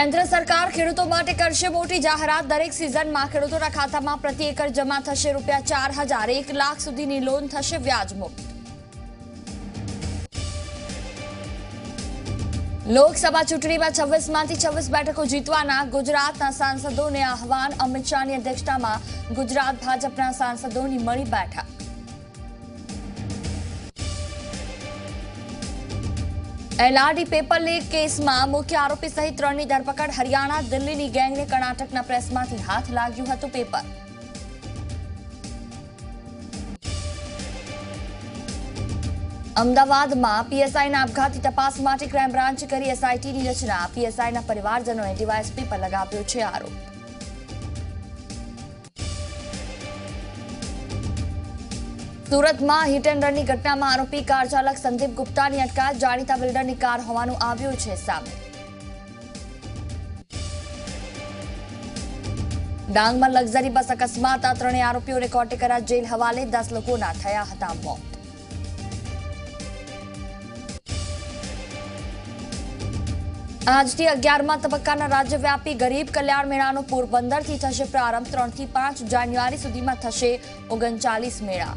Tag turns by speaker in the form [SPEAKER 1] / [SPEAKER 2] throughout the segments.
[SPEAKER 1] કેન્દ્ર સરકાર ખેડૂતો માટે કરશે મોટી જાહેરાત દરેક સિઝનમાં ખેડૂતોના ખાતામાં પ્રતિ એકર જમા થશે રૂપિયા ચાર હજાર એક લાખ સુધીની લોન થશે વ્યાજમુક્ત લોકસભા ચૂંટણીમાં છવ્વીસમાંથી છવ્વીસ બેઠકો જીતવાના ગુજરાતના સાંસદોને આહવાન અમિત શાહની અધ્યક્ષતામાં ગુજરાત ભાજપના સાંસદોની મળી બેઠક એલઆરડી પેપર લીક કેસમાં મુખ્ય આરોપી સહિત ત્રણની ધરપકડ હરિયાણા દિલ્હીની ગેંગને કર્ણાટકના પ્રેસમાંથી હાથ લાગ્યું હતું પેપર અમદાવાદમાં પીએસઆઈના આપઘાતી તપાસ માટે ક્રાઇમ બ્રાન્ચ કરી એસઆઈટીની રચના પીએસઆઈના પરિવારજનોએ ડીવાયએસપી પર લગાવ્યો છે આરોપ સુરતમાં હિટ એન્ડ રનની ઘટનામાં આરોપી કાર ચાલક સંદીપ ગુપ્તાની અટકાયત જાણીતા બિલ્ડરની કાર હોવાનું આવ્યું છે સામે ડાંગમાં લક્ઝરી બસ અકસ્માત આ ત્રણેય આરોપીઓને કોર્ટે કર્યા જેલ હવાલે દસ લોકોના થયા હતા મોત આજથી અગિયારમાં તબક્કાના રાજ્યવ્યાપી ગરીબ કલ્યાણ મેળાનો પોરબંદરથી થશે પ્રારંભ ત્રણથી પાંચ જાન્યુઆરી સુધીમાં થશે ઓગણચાલીસ મેળા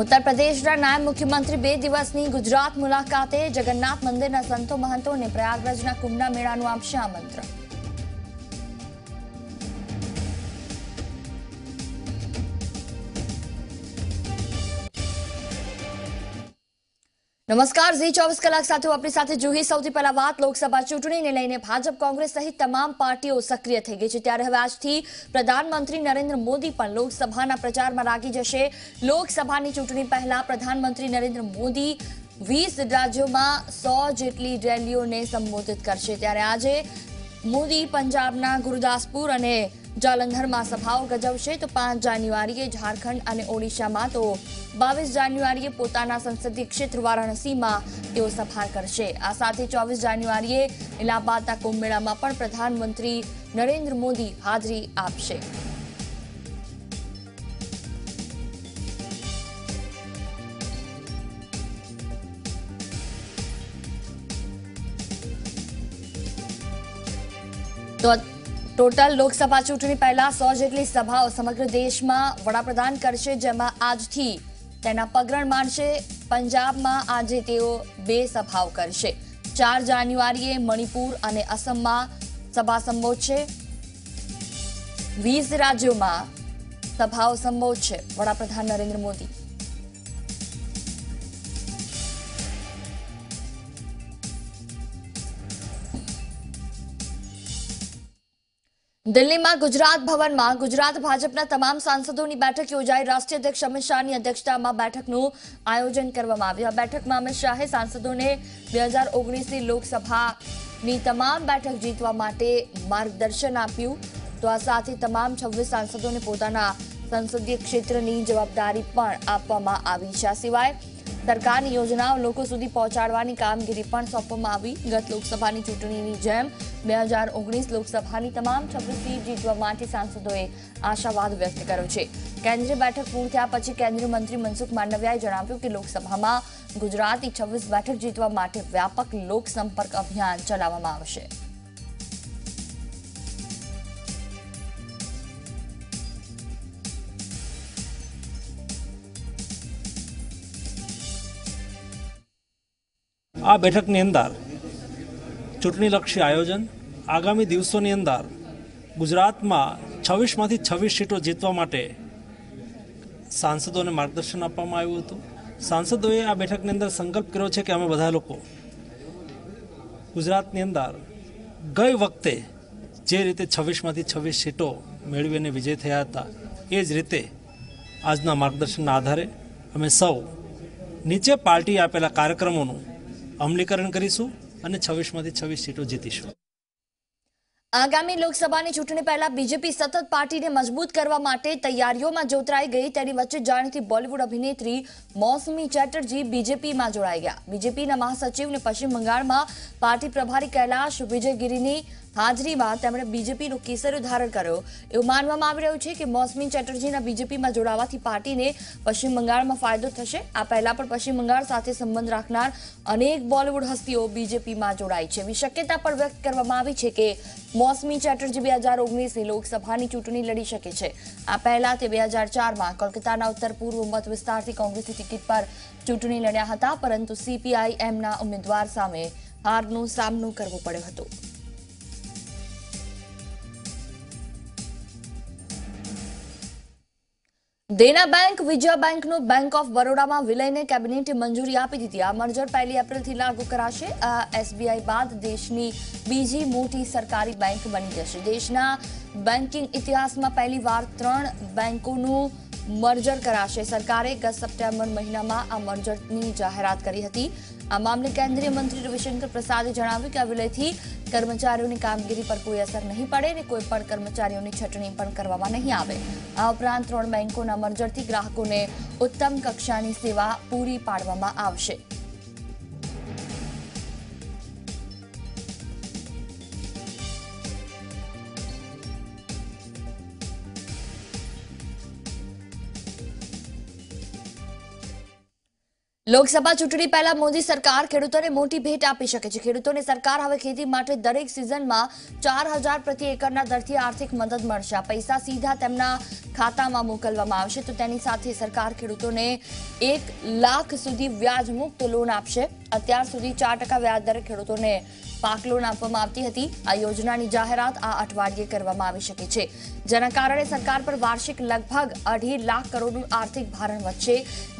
[SPEAKER 1] ઉત્તર પ્રદેશના નાયબ મુખ્યમંત્રી બે દિવસની ગુજરાત મુલાકાતે જગન્નાથ મંદિરના સંતો મહંતોને પ્રયાગરાજના કુંભના મેળાનું આપશે આમંત્રણ નમસ્કાર ઝી ચોવીસ કલાક સાથે આપણી સાથે જુહી સૌથી પહેલા વાત લોકસભા ચૂંટણીને લઈને ભાજપ કોંગ્રેસ સહિત તમામ પાર્ટીઓ સક્રિય થઈ ગઈ છે ત્યારે હવે આજથી પ્રધાનમંત્રી નરેન્દ્ર મોદી પણ લોકસભાના પ્રચારમાં લાગી જશે લોકસભાની ચૂંટણી પહેલા પ્રધાનમંત્રી નરેન્દ્ર મોદી વીસ રાજ્યોમાં સો જેટલી રેલીઓને સંબોધિત કરશે ત્યારે આજે મોદી પંજાબના ગુરદાસપુર અને જાલંધરમાં સભાઓ ગજવશે તો પાંચ જાન્યુઆરીએ ઝારખંડ અને ઓડિશામાં તો બાવીસ જાન્યુઆરીએ પોતાના સંસદીય ક્ષેત્ર વારાણસીમાં તેઓ સભા કરશે આ સાથે ચોવીસ જાન્યુઆરીએ ઇલાહાબાદના કુંભમેળામાં પણ પ્રધાનમંત્રી નરેન્દ્ર મોદી હાજરી આપશે તો ટોટલ લોકસભા ચૂંટણી પહેલા સો જેટલી સભાઓ સમગ્ર દેશમાં વડાપ્રધાન કરશે જેમાં આજથી તેના પગરણ માંડશે પંજાબમાં આજે તેઓ બે સભાઓ કરશે ચાર જાન્યુઆરીએ મણિપુર અને અસમમાં સભા સંબોધશે વીસ રાજ્યોમાં સભાઓ સંબોધશે વડાપ્રધાન નરેન્દ્ર મોદી દિલ્હીમાં ગુજરાત ભવનમાં ગુજરાત ભાજપના તમામ સાંસદોની બેઠક યોજાઈ રાષ્ટ્રીય અધ્યક્ષ અમિત શાહની અધ્યક્ષતામાં બેઠકનું આયોજન કરવામાં આવ્યું આ બેઠકમાં અમિત શાહે સાંસદોને બે હજાર ઓગણીસની લોકસભાની તમામ બેઠક જીતવા માટે માર્ગદર્શન આપ્યું તો આ સાથે તમામ છવ્વીસ સાંસદોને પોતાના સંસદીય ક્ષેત્રની જવાબદારી પણ આપવામાં આવી છે સિવાય સરકારની યોજનાઓ લોકો સુધી પહોંચાડવાની કામગીરી પણ સોંપવામાં આવી ગત લોકસભાની ચૂંટણીની જેમ બે હજાર ઓગણીસ લોકસભાની તમામ છવ્વીસ સીટ જીતવા માટે સાંસદોએ આશાવાદ વ્યક્ત કર્યો છે કેન્દ્રીય બેઠક પૂર્ણ થયા પછી કેન્દ્રીય મંત્રી મનસુખ માંડવિયાએ જણાવ્યું કે લોકસભામાં ગુજરાતની છવ્વીસ બેઠક જીતવા માટે વ્યાપક લોકસંપર્ક અભિયાન ચલાવવામાં આવશે
[SPEAKER 2] આ બેઠકની અંદર ચૂંટણીલક્ષી આયોજન આગામી દિવસોની અંદર ગુજરાતમાં છવ્વીસમાંથી છવ્વીસ સીટો જીતવા માટે સાંસદોને માર્ગદર્શન આપવામાં આવ્યું હતું સાંસદોએ આ બેઠકની અંદર સંકલ્પ કર્યો છે કે અમે બધા લોકો ગુજરાતની અંદર ગઈ વખતે જે રીતે છવ્વીસમાંથી છવ્વીસ સીટો મેળવીને વિજય થયા હતા એ જ રીતે આજના માર્ગદર્શનના આધારે અમે સૌ નીચે પાર્ટી આપેલા કાર્યક્રમોનું અમલીકરણ કરીશું અને છવ્વીસમાંથી છવ્વીસ સીટો જીતીશું
[SPEAKER 1] આગામી લોકસભાની ચૂંટણી પહેલા બીજેપી સતત પાર્ટીને મજબૂત કરવા માટે તૈયારીઓમાં જોતરાઈ ગઈ તેની વચ્ચે જાણીતી બોલિવૂડ અભિનેત્રી મોસમી ચેટર્જી બીજેપીમાં જોડાઈ ગયા બીજેપીના મહાસચિવ અને પશ્ચિમ બંગાળમાં પાર્ટી પ્રભારી કૈલાશ વિજયગીરીની હાજરીમાં તેમણે બીજેપીનો કેસર ધારણ કર્યો એવું માનવામાં આવી રહ્યું છે કે મોસમી ચેટર્જીના બીજેપીમાં જોડાવાથી પાર્ટીને પશ્ચિમ બંગાળમાં ફાયદો થશે આ પહેલા પણ પશ્ચિમ બંગાળ સાથે સંબંધ રાખનાર અનેક બોલિવૂડ હસ્તીઓ બીજેપીમાં જોડાય છે એવી શક્યતા પણ વ્યક્ત કરવામાં આવી છે કે મોસમી ચેટર્જી બે હજાર ઓગણીસની લોકસભાની ચૂંટણી લડી શકે છે આ પહેલા તે બે હજાર ચારમાં કોલકાતાના ઉત્તર પૂર્વ મત વિસ્તારથી કોંગ્રેસની ટિકિટ પર ચૂંટણી લડ્યા હતા પરંતુ સીપીઆઈએમના ઉમેદવાર સામે હારનો સામનો કરવો પડ્યો હતો દેના બેંક વિજયા બેંકનું બેંક ઓફ બરોડામાં વિલયને કેબિનેટે મંજૂરી આપી દીધી આ મર્જર પહેલી એપ્રિલથી લાગુ કરાશે આ એસબીઆઈ બાદ દેશની બીજી મોટી સરકારી બેંક બની જશે દેશના બેન્કિંગ ઇતિહાસમાં પહેલી વાર ત્રણ બેંકોનું મર્જર કરાશે સરકારે ગત સપ્ટેમ્બર મહિનામાં આ મર્જરની જાહેરાત કરી હતી આ મામલે કેન્દ્રીય મંત્રી રવિશંકર પ્રસાદે જણાવ્યું કે આ વિલયથી કર્મચારીઓની કામગીરી પર કોઈ અસર નહીં પડે અને કોઈ પણ કર્મચારીઓની છટણી પણ કરવામાં નહીં આવે આ ઉપરાંત ત્રણ બેંકોના મર્જરથી ગ્રાહકોને ઉત્તમ કક્ષાની સેવા પૂરી પાડવામાં આવશે લોકસભા ચૂંટણી પહેલા મોદી સરકાર ખેડૂતોને મોટી ભેટ આપી શકે છે ખેડૂતોને સરકાર હવે ખેતી માટે દરેક સિઝનમાં ચાર હજાર પ્રતિ એકરના દરથી આર્થિક મદદ મળશે પૈસા સીધા તેમના ખાતામાં મોકલવામાં આવશે તો તેની સાથે સરકાર ખેડૂતોને એક લાખ સુધી વ્યાજ મુક્ત લોન આપશે અત્યાર સુધી ચાર ટકા વ્યાજદરે ખેડૂતોને પાક લોન આપવામાં આવતી હતી આ યોજનાની જાહેરાત આ અઠવાડિયે કરવામાં આવી શકે છે જેના કારણે સરકાર પર વાર્ષિક લગભગ અઢી લાખ કરોડનું આર્થિક ભારણ વધશે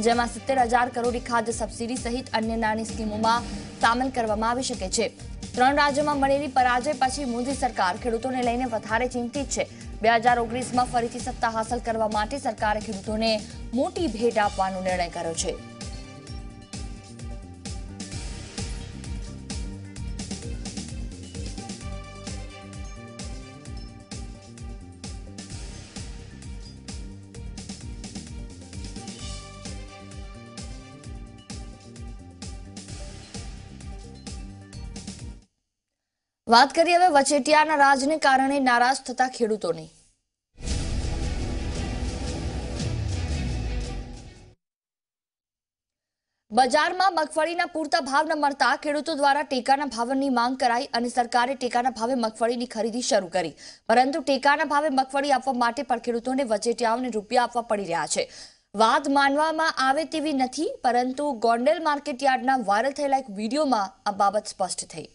[SPEAKER 1] જેમાં સિત્તેર હજાર કરોડની ખાદ્ય સબસિડી સહિત અન્ય નાની સ્કીમોમાં સામેલ કરવામાં આવી શકે છે ત્રણ રાજ્યોમાં મળેલી પરાજય પછી મોદી સરકાર ખેડૂતોને લઈને વધારે ચિંતિત છે બે હજાર ઓગણીસમાં ફરીથી સત્તા હાંસલ કરવા માટે સરકારે ખેડૂતોને મોટી ભેટ આપવાનો નિર્ણય કર્યો છે વાત કરીએ હવે વચેટિયાના રાજને કારણે નારાજ થતા ખેડૂતોની બજારમાં મગફળીના પૂરતા ભાવ ન મળતા ખેડૂતો દ્વારા ટેકાના ભાવની માંગ કરાઈ અને સરકારે ટેકાના ભાવે મગફળીની ખરીદી શરૂ કરી પરંતુ ટેકાના ભાવે મગફળી આપવા માટે પણ ખેડૂતોને વચેટિયાઓને રૂપિયા આપવા પડી રહ્યા છે વાત માનવામાં આવે તેવી નથી પરંતુ ગોંડલ માર્કેટયાર્ડના વાયરલ થયેલા એક વિડીયોમાં આ બાબત સ્પષ્ટ થઈ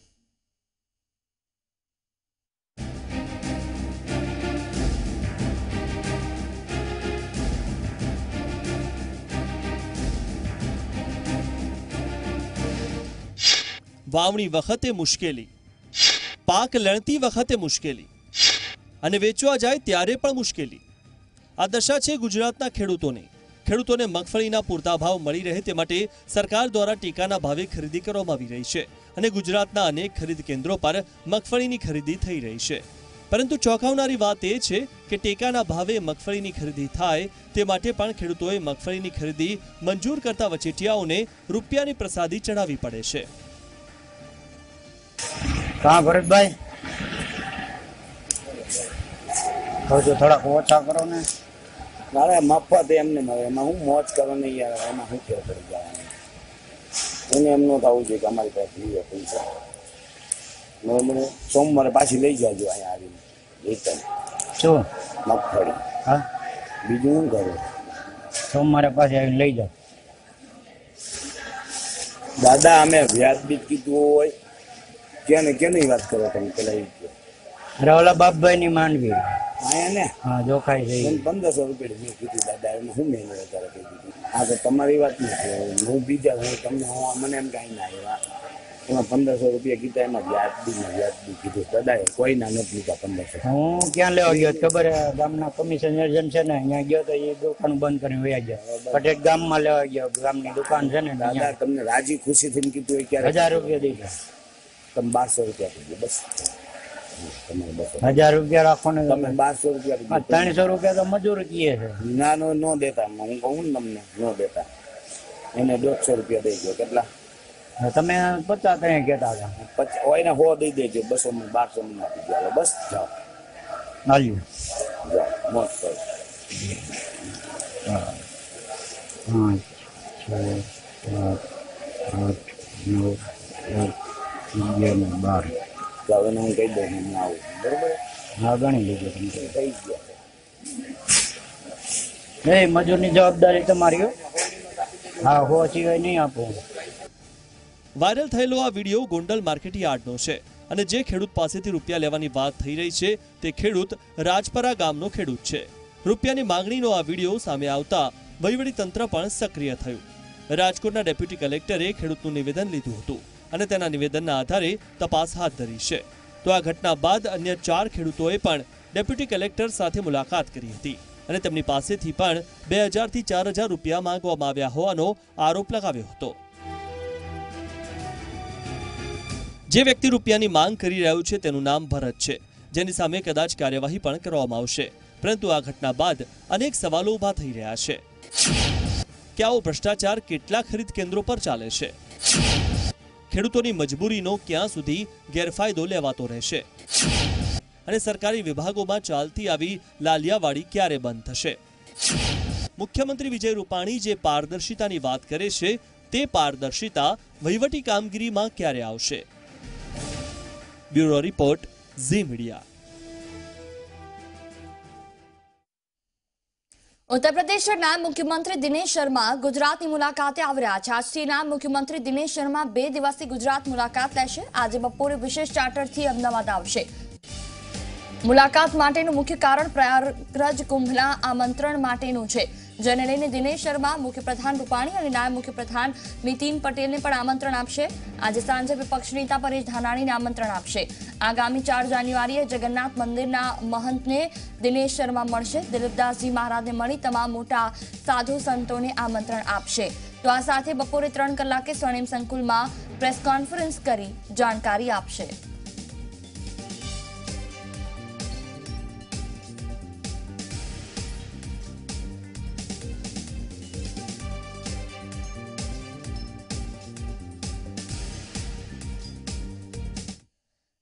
[SPEAKER 2] વાવણી વખતે મુશ્કેલી પાક લણતી વખતે મુશ્કેલી અને વેચવા જાય ત્યારે પણ મુશ્કેલી આ દશા છે ગુજરાતના ખેડૂતોની ખેડૂતોને મગફળીના પૂરતા ભાવ મળી રહે તે માટે સરકાર દ્વારા ટેકાના ભાવે ખરીદી કરવામાં આવી રહી છે અને ગુજરાતના અનેક ખરીદ કેન્દ્રો પર મગફળીની ખરીદી થઈ રહી છે પરંતુ ચોંકાવનારી વાત એ છે કે ટેકાના ભાવે મગફળીની ખરીદી થાય તે માટે પણ ખેડૂતોએ મગફળીની ખરીદી મંજૂર કરતા વચેટિયાઓને રૂપિયાની પ્રસાદી ચડાવવી પડે છે
[SPEAKER 3] કા ભરતભાઈ જો થોડાક ઓછા કરો ને મારે મફત એમને મળે એમાં હું મોજ કરો નહીં યાર એમાં શું કેવું કરી જવાનું એને એમ ન થવું જોઈએ કે અમારી પાસે લઈએ પૈસા બરાબર સોમવારે પાછી લઈ જાજો અહીંયા આવીને એકદમ શું મગફળી હા બીજું શું કરું સોમવારે પાછી આવીને લઈ જાઓ દાદા અમે વ્યાજબી કીધું હોય ક્યાં ને ક્યાંની વાત કરો તમે પેલા અરે ઓલા બાપભાઈ ની માંડવી ને હા જોખાઈ જઈ પંદરસો રૂપિયા મેં કીધું દાદા એને હું મેં અત્યારે કીધું હા તો તમારી વાત નથી હું બીજા હું તમને હું મને એમ કાંઈ ના એવા એમાં પંદરસો રૂપિયા કીધા એમાં વ્યાજબી ને વ્યાજબી કીધું દાદા કોઈ ના નથી લીધા પંદરસો હું ક્યાં લેવા ગયો ખબર ગામના કમિશન એજન્ટ છે ને અહીંયા ગયો તો એ દુકાન બંધ કરીને વયા ગયા પટેલ ગામમાં લેવા ગયો ગામની દુકાન છે ને દાદા તમને રાજી ખુશીથી કીધું હજાર રૂપિયા દીધા તમે બારસો રૂપિયા આપી દો બસ હજાર રૂપિયા રાખો તમે બારસો રૂપિયા ત્રણસો રૂપિયા તો મજૂર કીએ છે ના નો નો દેતા હું કહું તમને નો દેતા એને દોઢસો રૂપિયા દઈ કેટલા તમે પચાસ ત્રણ કહેતા હતા હોય ને હો દઈ દેજો બસો બારસો મને બસ જાઓ હાલ્યું જાઓ મોજ કરો હા બાર એટલે હવે હું કહી દઉં હું આવું બરાબર હા ગણી લેજો તમે થઈ ગયા એ મજૂરની જવાબદારી તમારી હા હો સિવાય નહીં આપો
[SPEAKER 2] વાયરલ થયેલો આ વિડીયો ગોંડલ માર્કેટ યાર્ડનો છે અને જે ખેડૂત પાસેથી રૂપિયા લેવાની વાત થઈ રહી છે તે ખેડૂત રાજપરા ગામનો ખેડૂત છે રૂપિયાની માંગણીનો આ વિડીયો સામે આવતા તંત્ર પણ સક્રિય થયું રાજકોટના ડેપ્યુટી કલેક્ટરે ખેડૂતનું નિવેદન લીધું હતું અને તેના નિવેદનના આધારે તપાસ હાથ ધરી છે તો આ ઘટના બાદ અન્ય ચાર ખેડૂતોએ પણ ડેપ્યુટી કલેક્ટર સાથે મુલાકાત કરી હતી અને તેમની પાસેથી પણ બે હજારથી ચાર હજાર રૂપિયા માંગવામાં આવ્યા હોવાનો આરોપ લગાવ્યો હતો જે વ્યક્તિ રૂપિયાની માંગ કરી રહ્યું છે તેનું નામ ભરત છે જેની સામે કદાચ કાર્યવાહી પણ કરવામાં આવશે પરંતુ આ ઘટના બાદ અનેક સવાલો ઉભા થઈ રહ્યા છે કે આવો ભ્રષ્ટાચાર કેટલા ખરીદ કેન્દ્રો પર ચાલે છે ખેડૂતોની મજબૂરીનો ક્યાં સુધી ગેરફાયદો લેવાતો રહેશે અને સરકારી વિભાગોમાં ચાલતી આવી લાલિયાવાડી ક્યારે બંધ થશે મુખ્યમંત્રી વિજય રૂપાણી જે પારદર્શિતાની વાત કરે છે તે પારદર્શિતા વહીવટી કામગીરીમાં ક્યારે આવશે બ્યુરો રિપોર્ટ ઝી મીડિયા
[SPEAKER 1] ઉત્તર પ્રદેશના મુખ્યમંત્રી દિનેશ શર્મા ગુજરાતની મુલાકાતે આવ્યા રહ્યા છે આજથી મુખ્યમંત્રી દિનેશ શર્મા બે દિવસથી ગુજરાત મુલાકાત લેશે આજે બપોરે વિશેષ ચાર્ટરથી અમદાવાદ આવશે મુલાકાત માટેનું મુખ્ય કારણ પ્રયાગરાજ કુંભના આમંત્રણ માટેનું છે જેને લઈને દિનેશ શર્મા મુખ્યપ્રધાન રૂપાણી અને નાયબ મુખ્યપ્રધાન નીતિન પટેલને પણ આમંત્રણ આપશે આજે સાંજે વિપક્ષ નેતા પરેશ ધાનાણીને આમંત્રણ આપશે આગામી ચાર જાન્યુઆરીએ જગન્નાથ મંદિરના મહંતને દિનેશ શર્મા મળશે દિલીપદાસજી મહારાજને મળી તમામ મોટા સાધુ સંતોને આમંત્રણ આપશે તો આ સાથે બપોરે ત્રણ કલાકે સ્વર્ણિમ સંકુલમાં પ્રેસ કોન્ફરન્સ કરી જાણકારી આપશે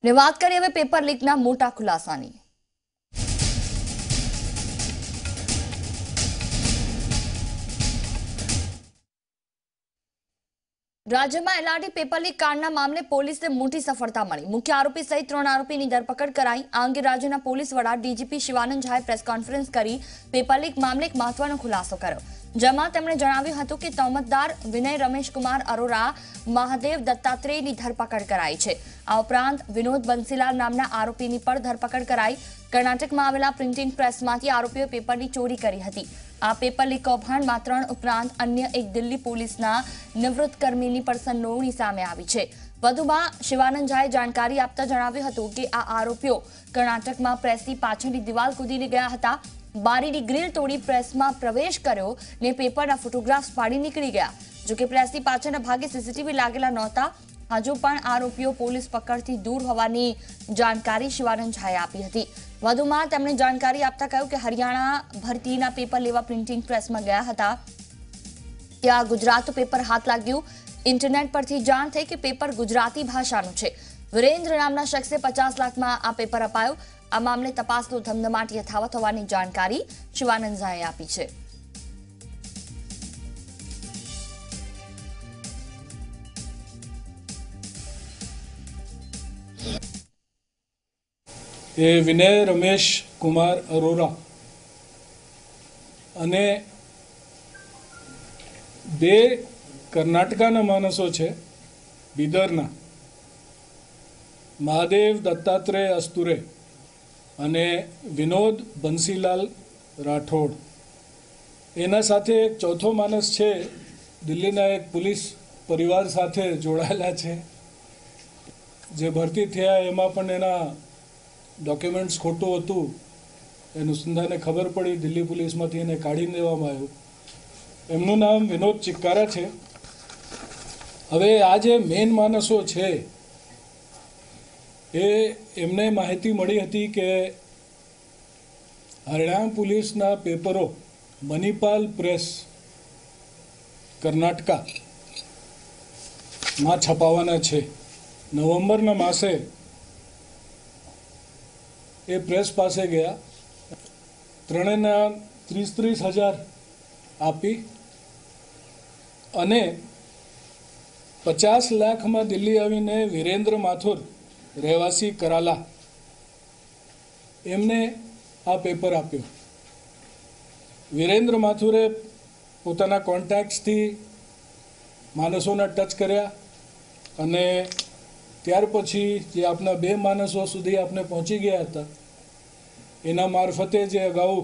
[SPEAKER 1] ને વાત કરીએ હવે પેપર લીકના મોટા ખુલાસાની રાજ્યમાં એલઆરટી પેપર લીક કાંડના મામલે પોલીસને મોટી સફળતા મળી મુખ્ય આરોપી સહિત ત્રણ આરોપીની ધરપકડ કરાઈ આ અંગે રાજ્યના પોલીસ વડા ડીજીપી શિવાનંદ ઝાએ પ્રેસ કોન્ફરન્સ કરી પેપર લીક મામલે એક મહત્વનો ખુલાસો કર્યો જેમાં તેમણે જણાવ્યું હતું કે તોમતદાર વિનય રમેશકુમાર અરોરા મહાદેવ દત્તાત્રેયની ધરપકડ કરાઈ છે આ ઉપરાંત વિનોદ બંસીલાલ નામના આરોપીની પણ ધરપકડ કરાઈ કર્ણાટકમાં આવેલા પ્રિન્ટિંગ પ્રેસમાંથી આરોપીઓ પેપરની ચોરી કરી હતી આ પેપર લીક કૌભાંડમાં ત્રણ ઉપરાંત અન્ય એક દિલ્હી પોલીસના નિવૃત્ત કર્મીની પણ સંડોવણી સામે આવી છે વધુમાં શિવાનંદ ઝાએ જાણકારી આપતા જણાવ્યું હતું કે આ આરોપીઓ કર્ણાટકમાં પ્રેસની પાછળની દિવાલ કૂદીને ગયા હતા બારીની ગ્રીલ તોડી પ્રેસમાં પ્રવેશ કર્યો ને પેપરના ફોટોગ્રાફ્સ પાડી નીકળી ગયા જોકે પ્રેસની પાછળના ભાગે સીસીટીવી લાગેલા નહોતા હજુ પણ આરોપીઓ પોલીસ પકડથી દૂર હોવાની જાણકારી શિવાનંદ ઝાએ આપી હતી વધુમાં તેમણે જાણકારી આપતા કહ્યું કે હરિયાણા ભરતીના પેપર લેવા પ્રિન્ટિંગ પ્રેસમાં ગયા હતા ત્યાં ગુજરાત પેપર હાથ લાગ્યું ઇન્ટરનેટ પરથી જાણ થઈ કે પેપર ગુજરાતી ભાષાનું છે વિરેન્દ્ર નામના શખ્સે પચાસ લાખમાં આ પેપર અપાયો આ મામલે તપાસનો ધમધમાટ યથાવત હોવાની જાણકારી શિવાનંદ ઝાએ આપી છે
[SPEAKER 4] એ વિનય રમેશ કુમાર અરોરા અને બે કર્ણાટકાના માણસો છે બિદરના મહાદેવ દત્તાત્રેય અસ્તુરે અને વિનોદ બંસીલાલ રાઠોડ એના સાથે એક ચોથો માણસ છે દિલ્હીના એક પોલીસ પરિવાર સાથે જોડાયેલા છે જે ભરતી થયા એમાં પણ એના ડોક્યુમેન્ટ્સ ખોટું હતું એનું સંધાને ખબર પડી દિલ્હી પોલીસમાંથી એને કાઢી દેવામાં આવ્યું એમનું નામ વિનોદ ચિક્કારા છે હવે આ જે મેઇન માણસો છે એ એમને માહિતી મળી હતી કે હરિયાણા પોલીસના પેપરો મનીપાલ પ્રેસ કર્ણાટકામાં છપાવાના છે નવેમ્બરના માસે એ પ્રેસ પાસે ગયા ત્રણેના ત્રીસ ત્રીસ હજાર આપી અને પચાસ લાખમાં દિલ્હી આવીને વિરેન્દ્ર માથુર રહેવાસી કરાલા એમને આ પેપર આપ્યો વિરેન્દ્ર માથુરે પોતાના કોન્ટેક્ટ્સથી માણસોના ટચ કર્યા અને ત્યાર પછી જે આપના બે માણસો સુધી આપને પહોંચી ગયા હતા એના મારફતે જે અગાઉ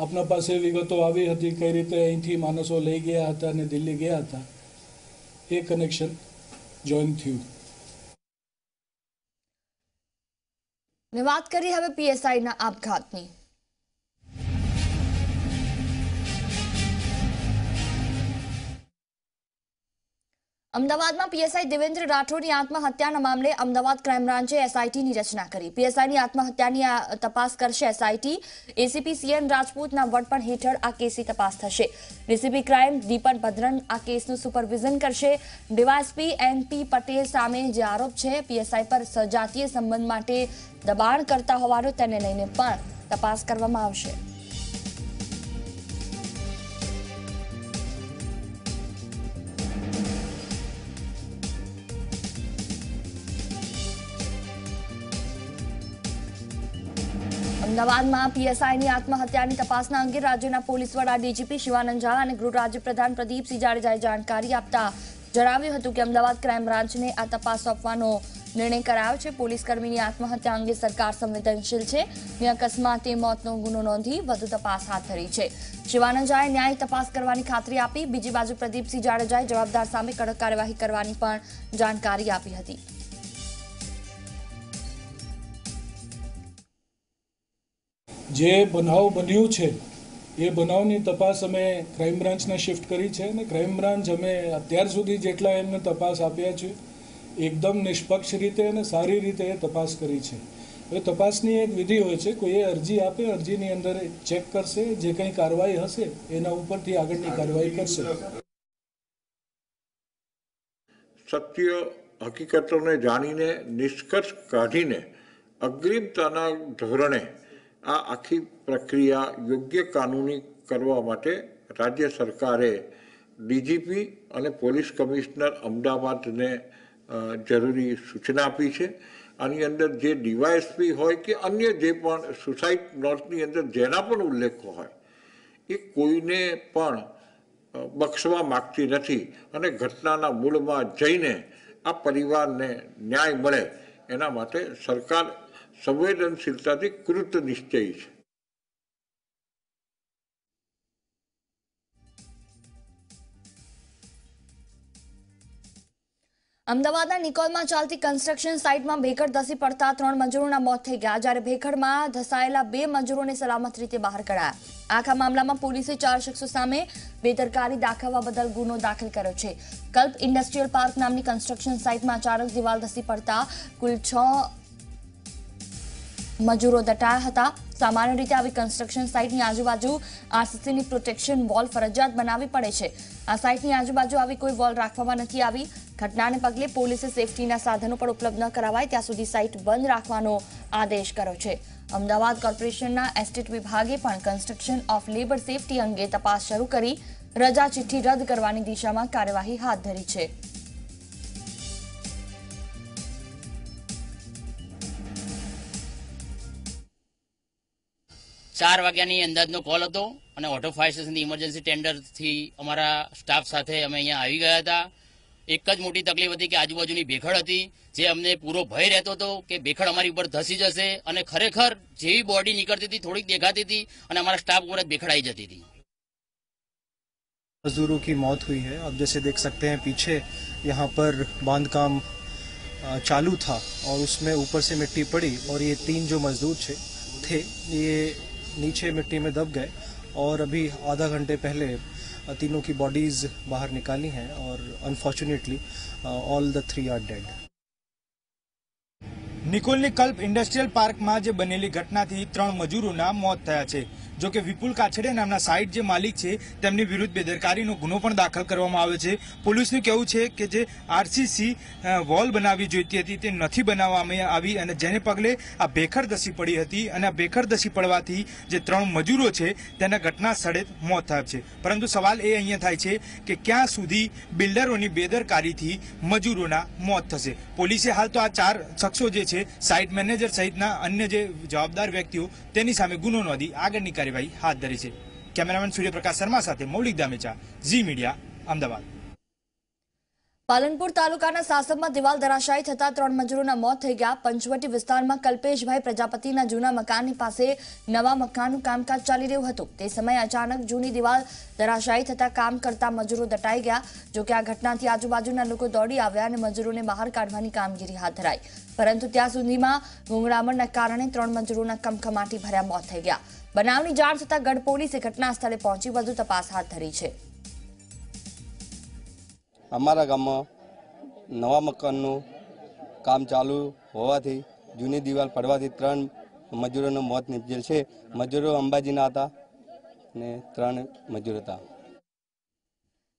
[SPEAKER 4] આપના પાસે વિગતો આવી હતી કઈ રીતે અહીંથી માણસો લઈ ગયા હતા અને દિલ્હી ગયા હતા એ કનેક્શન જોઈન થયું
[SPEAKER 1] વાત કરી હવે પીએસઆઈના આપઘાતની અમદાવાદમાં પીએસઆઈ દેવેન્દ્ર રાઠોડની આત્મહત્યાના મામલે અમદાવાદ ક્રાઇમ બ્રાન્ચે એસઆઈટીની રચના કરી પીએસઆઈની આત્મહત્યાની આ તપાસ કરશે એસઆઈટી એસીપી સીએન રાજપૂતના વડપણ હેઠળ આ કેસની તપાસ થશે ડીસીપી ક્રાઇમ દીપન ભદ્રન આ કેસનું સુપરવિઝન કરશે ડીવાયસપી એનપી પટેલ સામે જે આરોપ છે પીએસઆઈ પર સજાતીય સંબંધ માટે દબાણ કરતા હોવાનું તેને લઈને પણ તપાસ કરવામાં આવશે અમદાવાદમાં પીએસઆઈની આત્મહત્યાની તપાસના અંગે રાજ્યના પોલીસ વડા ડીજીપી શિવાનંદ ઝા અને ગૃહ રાજ્યપ્રધાન પ્રદીપસિંહ જાડેજાએ જાણકારી આપતા જણાવ્યું હતું કે અમદાવાદ ક્રાઇમ બ્રાન્ચને આ તપાસ સોંપવાનો નિર્ણય કરાયો છે પોલીસ કર્મીની આત્મહત્યા અંગે સરકાર સંવેદનશીલ છે ને અકસ્માતે મોતનો ગુનો નોંધી વધુ તપાસ હાથ ધરી છે શિવાનંદ ઝાએ ન્યાય તપાસ કરવાની ખાતરી આપી બીજી બાજુ પ્રદીપસિંહ જાડેજાએ જવાબદાર સામે કડક કાર્યવાહી કરવાની પણ જાણકારી આપી હતી
[SPEAKER 4] જે બનાવ બન્યો છે એ બનાવની તપાસ અમે ક્રાઇમ બ્રાન્ચને શિફ્ટ કરી છે અને ક્રાઇમ બ્રાન્ચ અમે અત્યાર સુધી જેટલા એમને તપાસ આપ્યા છે એકદમ નિષ્પક્ષ રીતે અને સારી રીતે એ તપાસ કરી છે હવે તપાસની એક વિધિ હોય છે કોઈએ અરજી આપે અરજીની અંદર ચેક કરશે જે કંઈ કાર્યવાહી હશે એના ઉપરથી આગળની કાર્યવાહી કરશે સત્ય હકીકતોને જાણીને નિષ્કર્ષ કાઢીને અગ્રીમતાના ધોરણે આ આખી પ્રક્રિયા યોગ્ય કાનૂની કરવા માટે રાજ્ય સરકારે ડીજીપી અને પોલીસ કમિશનર અમદાવાદને જરૂરી સૂચના આપી છે આની અંદર જે ડીવાયએસપી હોય કે અન્ય જે પણ સુસાઇડ નોટની અંદર જેના પણ ઉલ્લેખો હોય એ કોઈને પણ બક્ષવા માગતી નથી અને ઘટનાના મૂળમાં જઈને આ પરિવારને ન્યાય મળે એના માટે સરકાર સંવેદનશીલતાથી કૃત નિશ્ચયી છે
[SPEAKER 1] અમદાવાદના નિકોલમાં ચાલતી કન્સ્ટ્રક્શન સાઇટમાં ભેખડ ધસી પડતા ત્રણ મજૂરોના મોત થઈ ગયા જ્યારે ભેખડમાં ધસાયેલા બે મજૂરોને સલામત રીતે બહાર કઢાયા આખા મામલામાં પોલીસે ચાર શખ્સો સામે બેદરકારી દાખવવા બદલ ગુનો દાખલ કર્યો છે કલ્પ ઇન્ડસ્ટ્રીયલ પાર્ક નામની કન્સ્ટ્રક્શન સાઇટમાં અચાનક દિવાલ ધસી પડતા કુલ છ મજૂરો દટાયા હતા સામાન્ય રીતે આવી કન્સ્ટ્રક્શન સાઇટની આજુબાજુ આરસીસીની પ્રોટેક્શન વોલ ફરજિયાત બનાવવી પડે છે આ સાઇટની આજુબાજુ આવી કોઈ વોલ રાખવામાં નથી આવી ઘટનાને પગલે પોલીસે સેફટીના સાધનો પણ ઉપલબ્ધ ન કરાવાય ત્યાં સુધી સાઇટ બંધ રાખવાનો આદેશ કર્યો છે અમદાવાદ કોર્પોરેશનના એસ્ટેટ વિભાગે પણ કન્સ્ટ્રક્શન ઓફ લેબર સેફટી અંગે તપાસ શરૂ કરી રજા ચિઠ્ઠી રદ કરવાની દિશામાં કાર્યવાહી હાથ ધરી છે
[SPEAKER 3] ચાર વાગ્યાની અંદાજનો કોલ હતો અને ઓટો ફાયર સ્ટેશનની ઇમરજન્સી ટેન્ડરથી અમારા સ્ટાફ સાથે અમે અહીંયા આવી ગયા હતા એક જ મોટી તકલીફ હતી કે આજુબાજુની ભેખડ હતી જે અમને પૂરો ભય રહેતો હતો કે ભેખડ અમારી ઉપર ધસી જશે અને ખરેખર જેવી બોડી
[SPEAKER 1] નીકળતી હતી થોડીક દેખાતી હતી અને અમારા સ્ટાફ ઉપર જ ભેખડ આવી જતી હતી
[SPEAKER 4] मजदूरों કી મોત हुई है आप जैसे દેખ सकते हैं પીછે यहाँ પર બાંધકામ ચાલુ થા ઓર और ઉપર ऊपर से પડી ઓર और તીન જો મજદૂર છે थे
[SPEAKER 2] ये नीचे मिट्टी में दब गए और अभी आधा घंटे पहले तीनों की बॉडीज बाहर निकाली हैं और unfortunately all the three are dead
[SPEAKER 4] નિકોલની कल्प इंडस्ट्रियल पार्क में बने घटना थी त्रम મોત मौत थे જો કે વિપુલ કાછડિયા નામના સાઇટ જે માલિક છે તેમની વિરુદ્ધ બેદરકારીનો ગુનો પણ દાખલ કરવામાં આવ્યો છે પોલીસનું કહેવું છે કે જે આરસીસી વોલ બનાવવી જોઈતી હતી તે નથી બનાવવામાં આવી અને જેને પગલે આ ભેખરદસી પડી હતી અને આ ભેખરદસી પડવાથી જે ત્રણ મજૂરો છે તેના ઘટના સ્થળે મોત થયા છે પરંતુ સવાલ એ અહીંયા થાય છે કે ક્યાં સુધી બિલ્ડરોની બેદરકારીથી મજૂરોના મોત થશે પોલીસે હાલ તો આ ચાર શખ્સો જે છે સાઇટ મેનેજર સહિતના અન્ય જે જવાબદાર વ્યક્તિઓ તેની સામે ગુનો નોંધી આગળ નીકળી ભાઈ હાધરી છે કેમેરામેન વિરેન્દ્ર પ્રકાશ શર્મા સાથે મોળી દામેચા જી મીડિયા અમદાવાદ
[SPEAKER 1] પાલનપુર તાલુકાના સાસમમાં દિવાલ ધરાશાય થતા ત્રણ મજૂરોનો મોત થઈ ગયા પંચવટી વિસ્તારમાં કલ્પેશભાઈ પ્રજાપતિના જૂના મકાનની પાસે નવા મકાનનું કામકાજ ચાલી રહ્યું હતું તે સમયે અચાનક જૂની દિવાલ ધરાશાય થતા કામ કરતા મજૂરો દટાઈ ગયા જો કે આ ઘટનાથી આજુબાજુના લોકો દોડી આવ્યા અને મજૂરોને બહાર કાઢવાની કામગીરી હાથ ધરી પરંતુ ત્યાં સુધીમાં ગોમરામણના કારણે ત્રણ મજૂરોનો કમકમાટી ભર્યા મોત થઈ ગયા બનાવની જાણ થતાં ગઢ પોલીસે ઘટના સ્થળે પહોંચી વધુ તપાસ હાથ ધરી છે
[SPEAKER 2] અમારા ગામમાં નવા મકાનનું કામ ચાલુ હોવાથી જૂની દિવાલ પડવાથી ત્રણ મજૂરોનું મોત નીપજેલ છે મજૂરો અંબાજીના હતા ને ત્રણ મજૂર હતા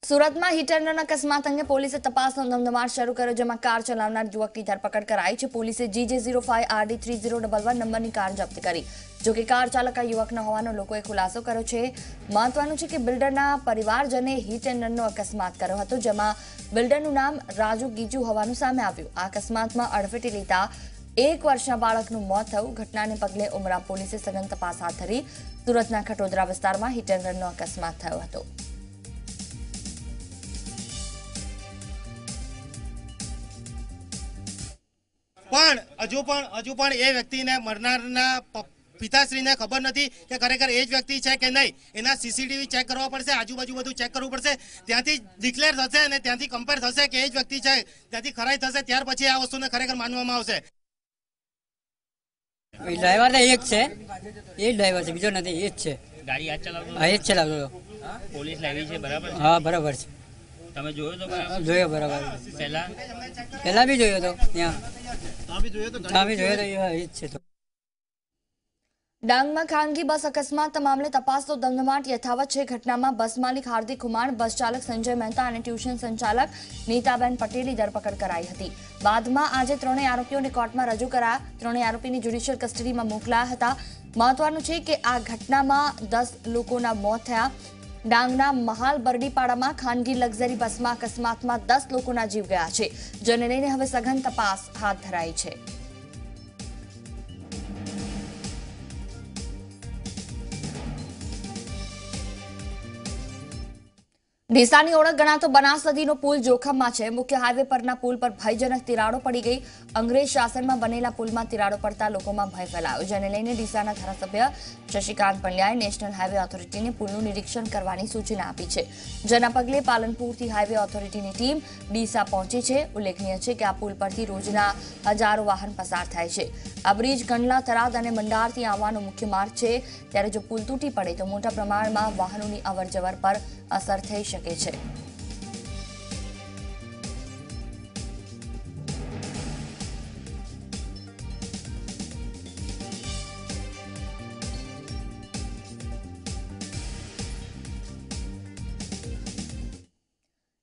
[SPEAKER 1] સુરતમાં હિટરનર અકસ્માત અંગે પોલીસે તપાસનો ધમધમાર શરૂ કર્યો જેમાં કાર ચલાવનાર યુવકની ધરપકડ કરાઈ છે પોલીસે GJ zero five RD three zero double one નંબરની કાર જપ્ત કરી જોકે કાર ચાલક આ યુવકના હોવાનો લોકોએ ખુલાસો કર્યો છે મહત્વનું છે કે બિલ્ડરના પરિવારજને હિટ એન્ડ અકસ્માત કર્યો હતો જેમાં બિલ્ડરનું નામ રાજુ ગીજુ હોવાનું સામે આવ્યું આ અકસ્માતમાં અડફેટી લીધા એક વર્ષના બાળકનું મોત થયું ઘટનાને પગલે ઉમરા પોલીસે સઘન તપાસ હાથ ધરી સુરતના ખટોદરા વિસ્તારમાં હિટ એન્ડ અકસ્માત થયો હતો
[SPEAKER 3] પણ હજુ પણ હજુ પણ એ વ્યક્તિને મરનારના પિતાશ્રીને ખબર નથી કે ખરેખર એ જ વ્યક્તિ છે કે નહીં એના સીસીટીવી ચેક કરવા પડશે આજુબાજુ બધું ચેક કરવું પડશે ત્યાંથી ડિક્લેર થશે અને ત્યાંથી કમ્પેર થશે કે એ જ વ્યક્તિ છે ત્યાંથી ખરાઈ થશે ત્યાર પછી આ વસ્તુને ખરેખર માનવામાં આવશે
[SPEAKER 2] ડ્રાઈવર એક છે
[SPEAKER 3] એ જ ડ્રાઈવર છે બીજો નથી એ જ છે ગાડી આ ચલાવતો હા એ જ ચલાવતો પોલીસ લાવી છે બરાબર હા બરાબર છે તમે જોયો તો જોયો બરાબર પહેલા પહેલા બી જોયો તો ત્યાં
[SPEAKER 1] ડાંગમાં ખાનગી બસ અકસ્માત મામલે તપાસનો ધમધમાટ યથાવત છે ઘટનામાં બસ માલિક હાર્દિક કુમાર બસ ચાલક સંજય મહેતા અને ટ્યુશન સંચાલક નીતાબેન પટેલની ધરપકડ કરાઈ હતી બાદમાં આજે ત્રણેય આરોપીઓને કોર્ટમાં રજૂ કરાયા ત્રણેય આરોપીની જ્યુડિશિયલ કસ્ટડીમાં મોકલાયા હતા મહત્વનું છે કે આ ઘટનામાં દસ લોકોના મોત થયા ડાંગના મહાલ બરડીપાડામાં ખાનગી લક્ઝરી બસમાં અકસ્માતમાં દસ લોકોના જીવ ગયા છે જેને લઈને હવે સઘન તપાસ હાથ ધરાઈ છે ડીસાની ઓળખ ગણાતો બનાસ નદીનો પુલ જોખમમાં છે મુખ્ય હાઈવે પરના પુલ પર ભયજનક તિરાડો પડી ગઈ અંગ્રેજ શાસનમાં બનેલા પુલમાં તિરાડો પડતા લોકોમાં ભય ફેલાયો જેને લઈને ડીસાના ધારાસભ્ય શશિકાંત પંડ્યાએ નેશનલ હાઈવે ઓથોરિટીને પુલનું નિરીક્ષણ કરવાની સૂચના આપી છે જેના પગલે પાલનપુરથી હાઈવે ઓથોરિટીની ટીમ ડીસા પહોંચી છે ઉલ્લેખનીય છે કે આ પુલ પરથી રોજના હજારો વાહન પસાર થાય છે આ બ્રિજ કંડલા થરાદ અને મંડારથી આવવાનો મુખ્ય માર્ગ છે ત્યારે જો પુલ તૂટી પડે તો મોટા પ્રમાણમાં વાહનોની અવરજવર પર અસર થઈ શકે શકે છે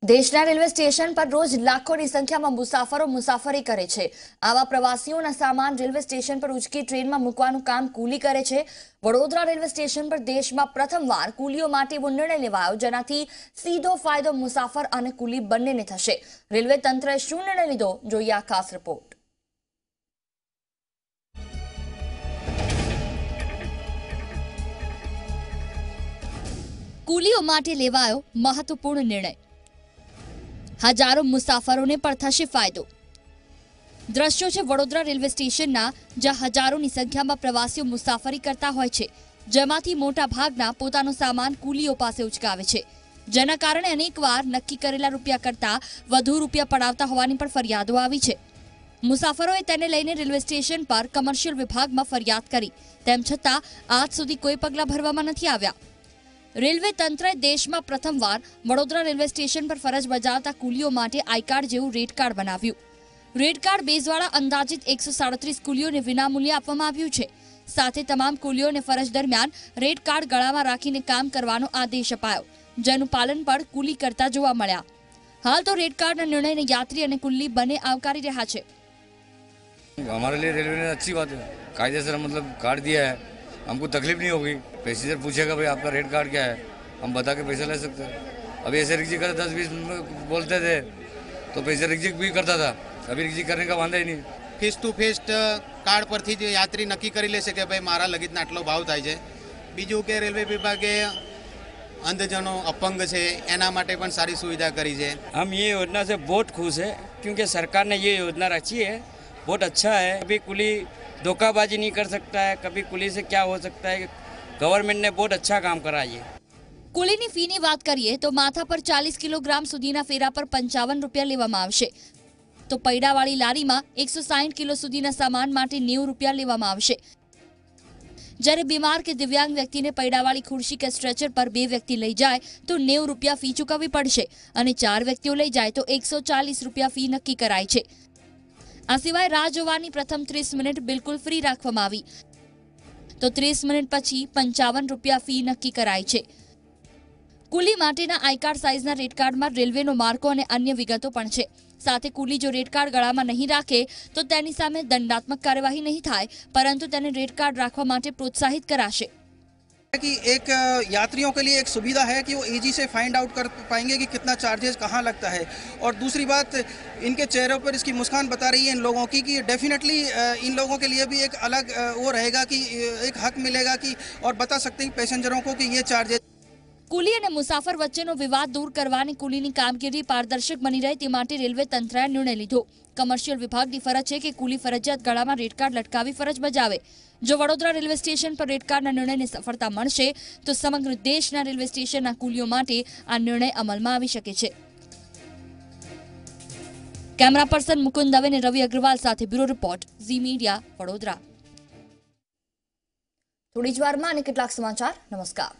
[SPEAKER 1] દેશના રેલવે સ્ટેશન પર રોજ લાખોની સંખ્યામાં મુસાફરો મુસાફરી કરે છે આવા પ્રવાસીઓના સામાન રેલવે સ્ટેશન પર ઉચકી ટ્રેનમાં મૂકવાનું કામ કુલી કરે છે વડોદરા રેલવે સ્ટેશન પર દેશમાં પ્રથમવાર કુલીઓ માટે એવો નિર્ણય લેવાયો જેનાથી સીધો ફાયદો મુસાફર અને કુલી બંનેને થશે રેલવે તંત્રએ શું નિર્ણય લીધો જોઈએ આ ખાસ રિપોર્ટ કુલીઓ માટે લેવાયો મહત્વપૂર્ણ નિર્ણય હજારો મુસાફરોને પણ થશે ફાયદો દ્રશ્યો છે વડોદરા રેલવે સ્ટેશનના જ્યાં હજારોની સંખ્યામાં પ્રવાસીઓ મુસાફરી કરતા હોય છે જેમાંથી મોટા ભાગના પોતાનો સામાન કુલીઓ પાસે ઉચકાવે છે જેના કારણે અનેકવાર નક્કી કરેલા રૂપિયા કરતાં વધુ રૂપિયા પડાવતા હોવાની પણ ફરિયાદો આવી છે મુસાફરોએ તેને લઈને રેલવે સ્ટેશન પર કમર્શિયલ વિભાગમાં ફરિયાદ કરી તેમ છતાં આજ સુધી કોઈ પગલાં ભરવામાં નથી આવ્યા રેલવે તંત્રએ દેશમાં પ્રથમવાર વડોદરા રેલવે સ્ટેશન પર ફરજ બજાવતા કુલીઓ માટે આઈકાર્ડ જેવું રેડ કાર્ડ બનાવ્યું રેડ કાર્ડ બેઝવાળા અંદાજિત એકસો સાડત્રીસ કુલીઓને વિનામૂલ્યે આપવામાં આવ્યું છે સાથે તમામ કુલીઓને ફરજ દરમિયાન રેડ કાર્ડ ગળામાં રાખીને કામ કરવાનો આદેશ અપાયો જેનું પાલન પણ કુલી કરતા જોવા મળ્યા હાલ તો રેડ કાર્ડના નિર્ણયને યાત્રી અને કુલી બંને આવકારી રહ્યા છે
[SPEAKER 3] हमारे लिए रेलवे ने अच्छी बात है कायदे से मतलब कार्ड दिया है पैसेंजर पूछेगा भाई आपका रेट कार्ड क्या है हम बता के पैसा ले सकते हैं अभी ऐसे रिक्जी करते दस बीस बोलते थे तो पैसे रिक्जी भी करता था अभी रिक्जी करने का वादा ही नहीं फेस टू फेस कार्ड पर थी યાત્રી નક્કી કરી લેશે કે ભાઈ મારા લગીજના આટલો ભાવ भाव છે बीजू के रेलवे विभागे अंधजनों अपंग से एना सारी सुविधा करी है हम ये योजना से बहुत खुश है क्योंकि सरकार ने ये योजना रची है बहुत अच्छा है अभी कुली धोखाबाजी नहीं कर सकता है कभी कुली से क्या हो सकता है ગવર્મેન્ટ ने बहुत अच्छा काम
[SPEAKER 1] કુલીની ફીની વાત કરીએ તો માથા પર ચાલીસ કિલોગ્રામ સુધીના ફેરા પર પંચાવન રૂપિયા લેવામાં આવશે તો પૈડાવાળી લારીમાં એકસો કિલો સુધીના સામાન માટે નેવું રૂપિયા લેવામાં આવશે જ્યારે બીમાર કે દિવ્યાંગ વ્યક્તિને પૈડાવાળી ખુરશી કે સ્ટ્રેચર પર બે વ્યક્તિ લઈ જાય તો નેવું રૂપિયા ફી ચૂકવવી પડશે અને ચાર વ્યક્તિઓ લઈ જાય તો એકસો ચાલીસ રૂપિયા ફી નક્કી કરાય છે આ સિવાય રાહ જોવાની પ્રથમ ત્રીસ મિનિટ બિલકુલ ફ્રી રાખવામાં આવી તો ત્રીસ મિનિટ પછી પંચાવન રૂપિયા ફી નક્કી કરાઈ છે કુલી માટેના આઈ કાર્ડ સાઇઝના રેડ કાર્ડમાં રેલવેનો માર્કો અને અન્ય વિગતો પણ છે સાથે કુલી જો રેડ કાર્ડ ગળામાં નહીં રાખે તો તેની સામે દંડાત્મક કાર્યવાહી નહીં થાય પરંતુ તેને રેડ કાર્ડ રાખવા માટે પ્રોત્સાહિત
[SPEAKER 4] કરાશે कि एक यात्रियों के लिए एक सुविधा है कि वो ईजी से फाइंड आउट कर पाएंगे कि कितना चार्जेस कहाँ लगता है और दूसरी बात इनके चेहरों पर इसकी मुस्कान बता रही है इन लोगों की कि डेफिनेटली इन लोगों के लिए भी एक अलग वो रहेगा कि एक हक मिलेगा
[SPEAKER 3] कि और बता सकते हैं पैसेंजरों को कि ये चार्जेस
[SPEAKER 1] कुली और मुसाफर वच्चे विवाद दूर करने कुली કામગીરી पारदर्शक बनी रहे रेलवे तंत्र निर्णय लीधो કમર્શિયલ વિભાગની ફરજ છે કે કુલી ફરજિયાત ગાળામાં રેડ કાર્ડ લટકાવી ફરજ બજાવે જો વડોદરા રેલવે સ્ટેશન પર રેડ કાર્ડના નિર્ણયને સફળતા મળશે તો સમગ્ર દેશના રેલવે સ્ટેશનના કુલીઓ માટે આ નિર્ણય અમલમાં આવી શકે છે કેમેરા પર્સન મુકુંદ દવે અને રવિ અગ્રવાલ સાથે bureau report Zee media Vadodara થોડી જ વારમાં અને કેટલાક સમાચાર નમસ્કાર